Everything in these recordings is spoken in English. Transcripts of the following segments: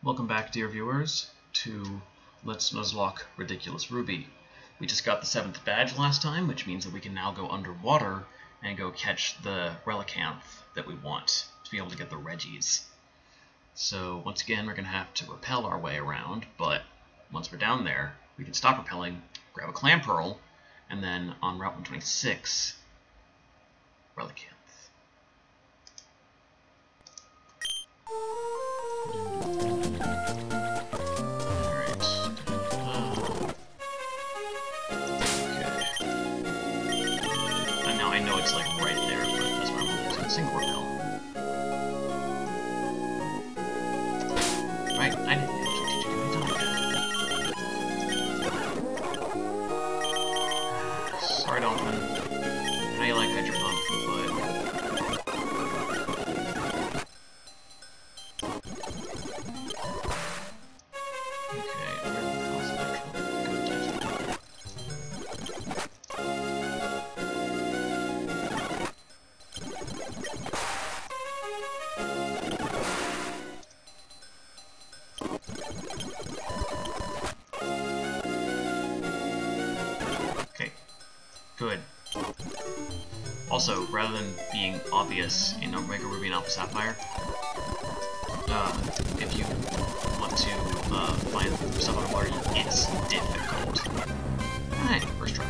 Welcome back, dear viewers, to Let's Nuzlocke Ridiculous Ruby. We just got the 7th badge last time, which means that we can now go underwater and go catch the Relicanth that we want to be able to get the Regis. So once again, we're going to have to repel our way around, but once we're down there, we can stop repelling, grab a Clamperl, and then on Route 126, Relicanth. Alright. I know it's like right there, but that's why I'm using a single Okay, good. Also, rather than being obvious in Omega Ruby and Alpha Sapphire, uh, if you want to uh, find stuff on it's difficult. Alright, first try.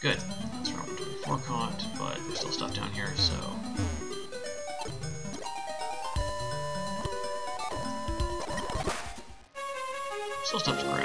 Good. That's Route 124 caught, but there's still stuff down here, so... Still stuff to grab.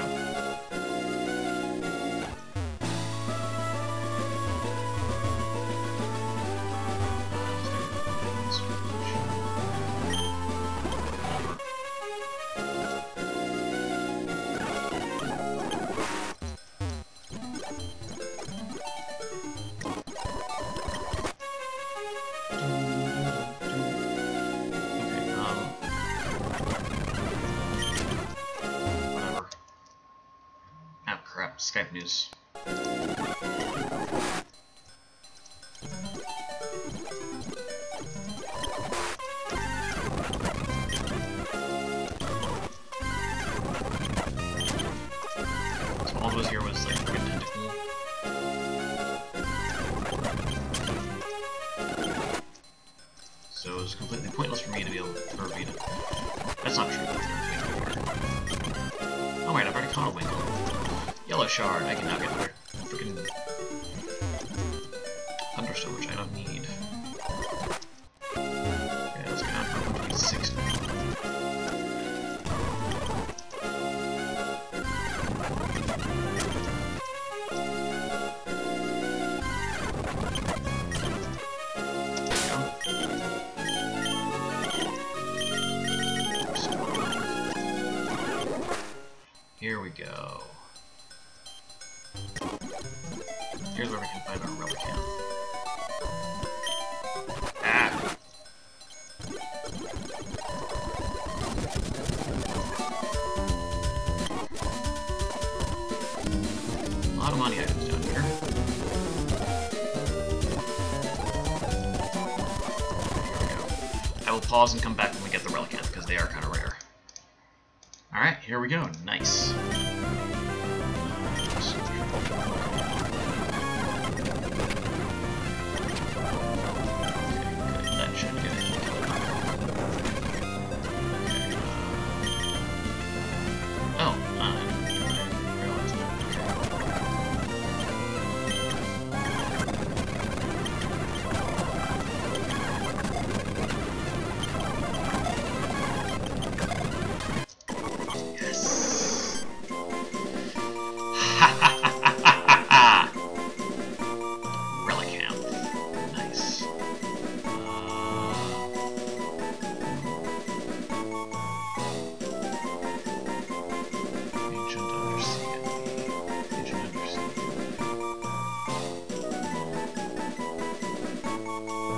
Able for me to. Be able to repeat it. That's not true. Oh wait, I've already caught a Winkle. Yellow shard. I can now get another Pause and come back when we get the Relicanth, because they are kind of rare. Alright, here we go. Oh,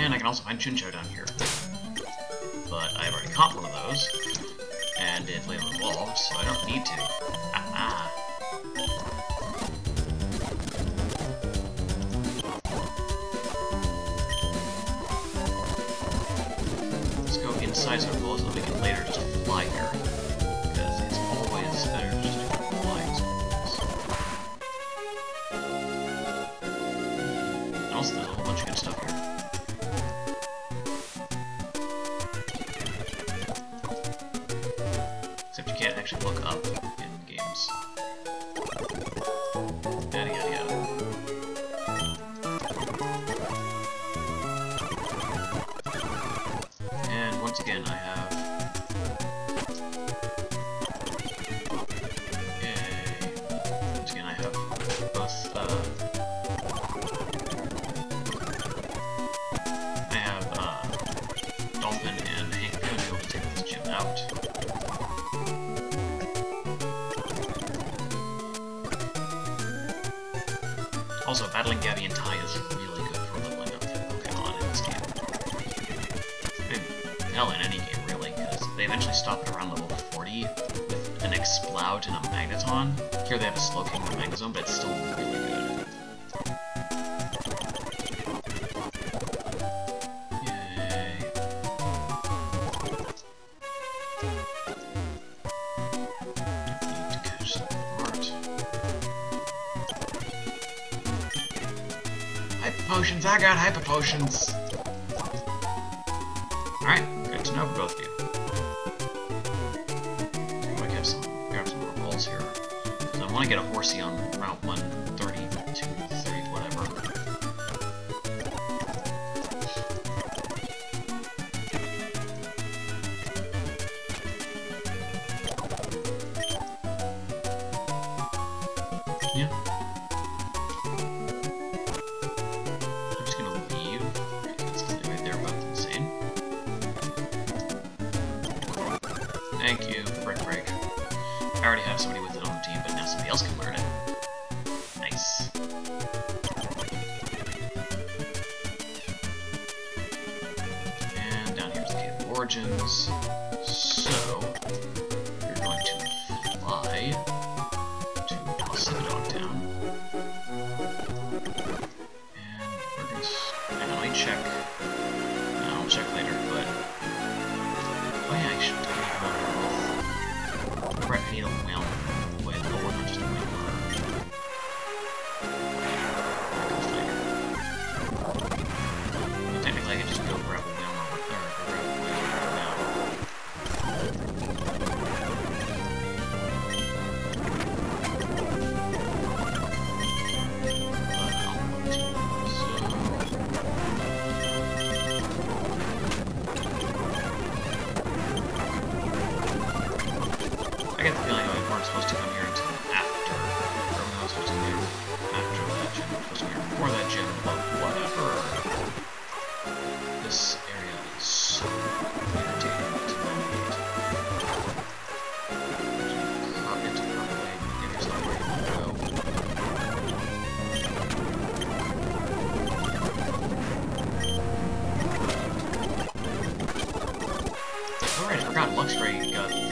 And I can also find Chinchou down here. But I've already caught one of those, and it later evolved, so I don't need to. Ah, ah. Actually look up Also, battling Gabby and Ty is really good for leveling up Pokemon in this game. Hell, in any game, really, because they eventually stop at around level 40 with an Exploud and a Magneton. Here they have a Slowking and a Magnezone, but it's still really good. I got hyper potions! Alright, good to know for both of you. I'm gonna grab some, grab some more rolls here. I want to get a horsey on Route somebody with the team, but now somebody else can learn it. Nice. And down here's the Cave of Origins. So, forgot Luxray got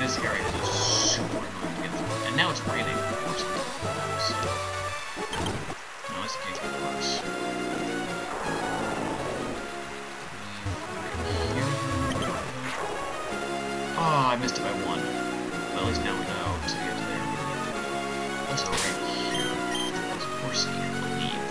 this area is super annoying to get through. And now it's raining, no, this can't worse. Oh, I missed it by one. Well, at least now we know to get to there. Also, right here, there's a horsey, believe.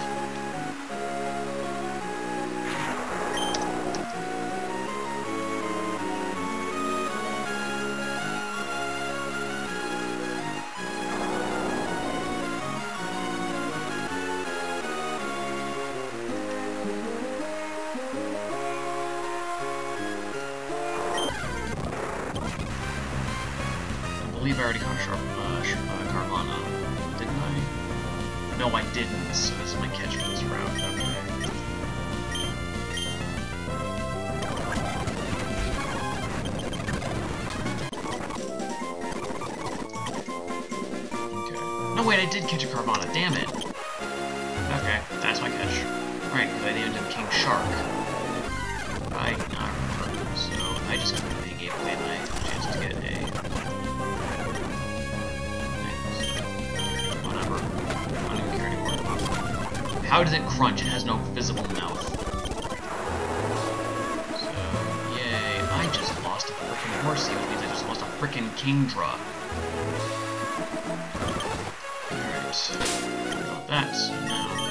Already caught Sharp, uh, uh, Carvanha, didn't I? No, I didn't, so this is my catch How does it crunch? It has no visible mouth. So, yay. I just lost a freaking horsey, which means I just lost a freaking Kingdra. Alright. Got that, so now...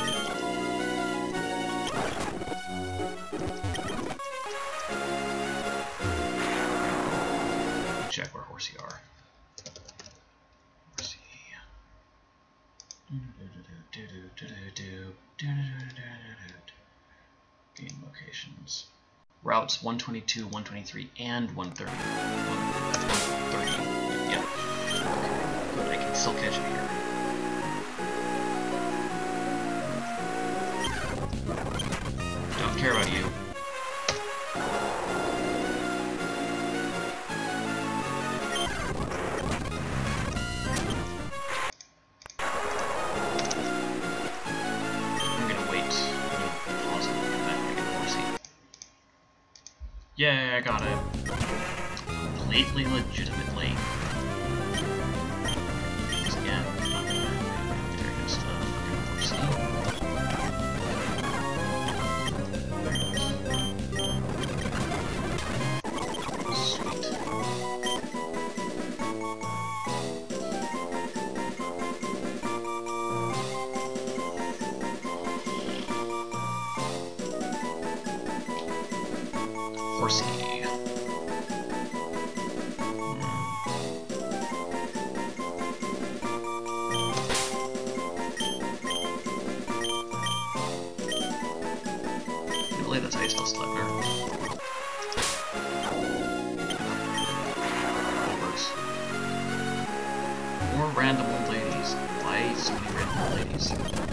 Game locations. Routes 122, 123, and 130. 130. Yeah. Okay. Good, I can still catch it here. Completely legitimately. Believe that's how you spell Slugger. More random old ladies. Why so many random old ladies?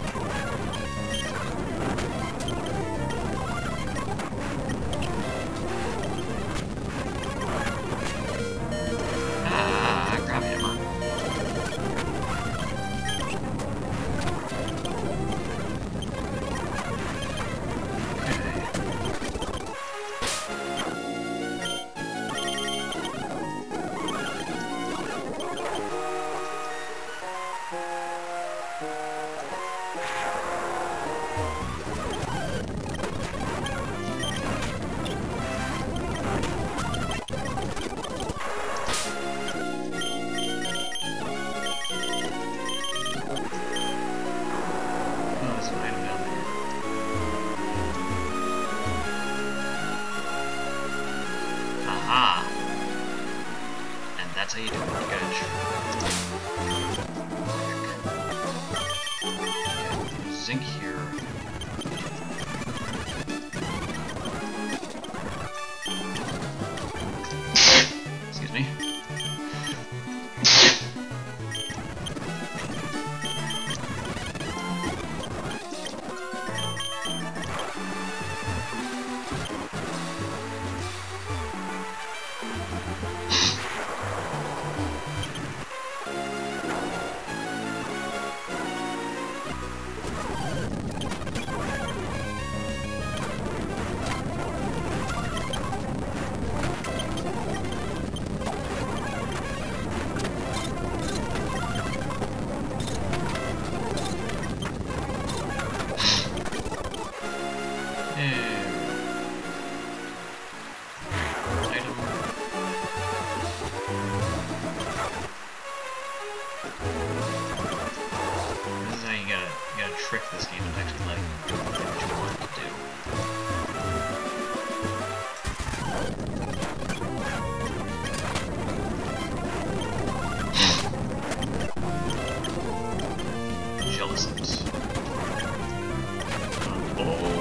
Old.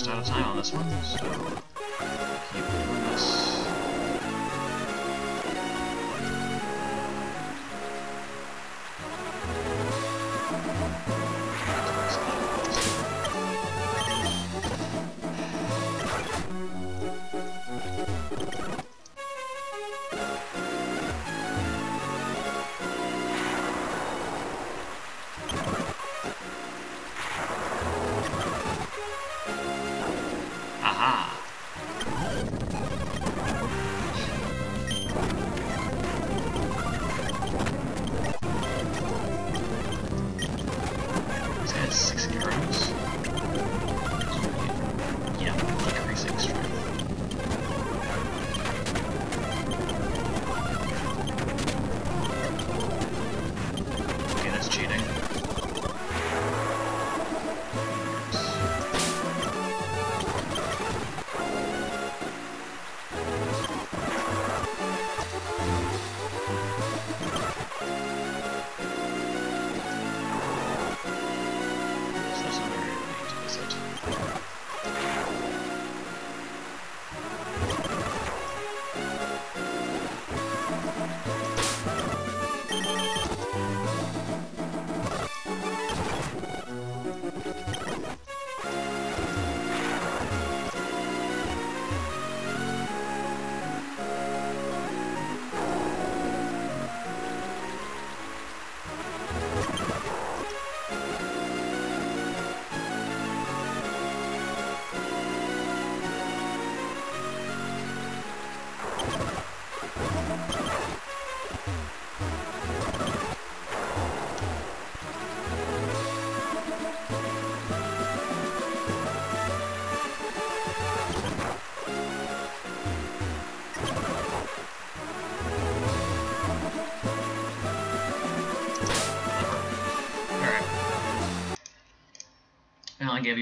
Almost out of time on this one, so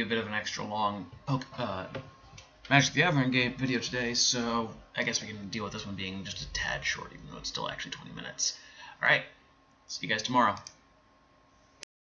bit of an extra long uh, Magic the Gathering game video today, so I guess we can deal with this one being just a tad short, even though it's still actually 20 minutes. Alright, see you guys tomorrow.